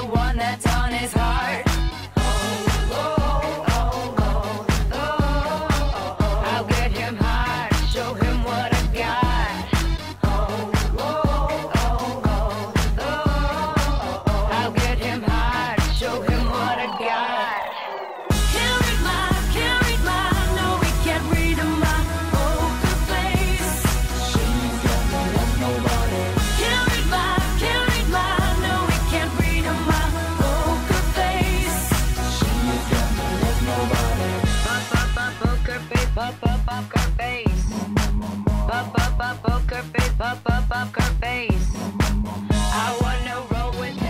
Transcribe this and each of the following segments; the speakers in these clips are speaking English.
the one that's on his heart. Up, up, up her face. Up, up, up, up her face. Up, up, up her face. I wanna roll with.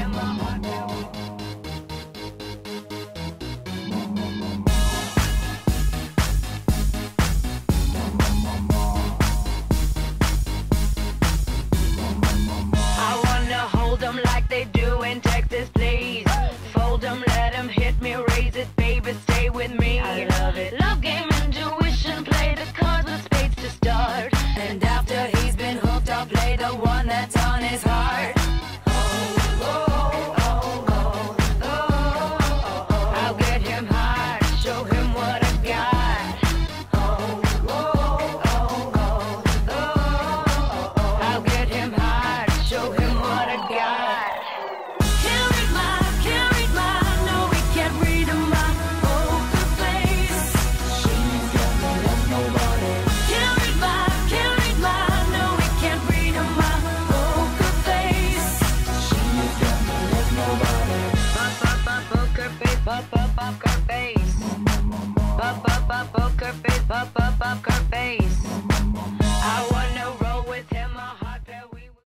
Pop, pop, pop, pop, pop, face.